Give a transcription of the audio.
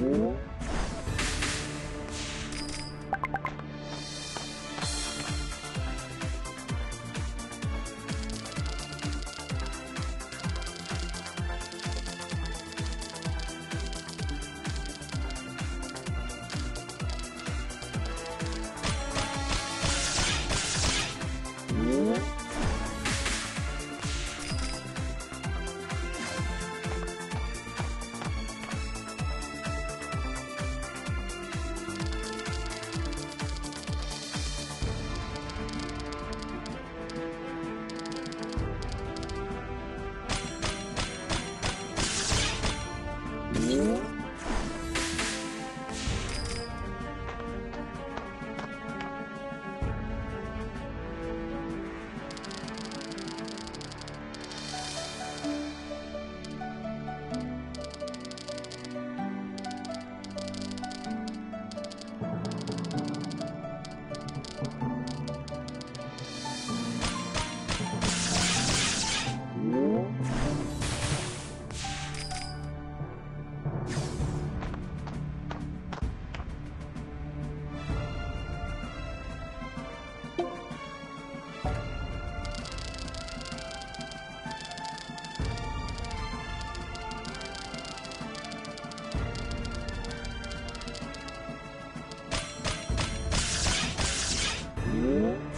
Ooh. Música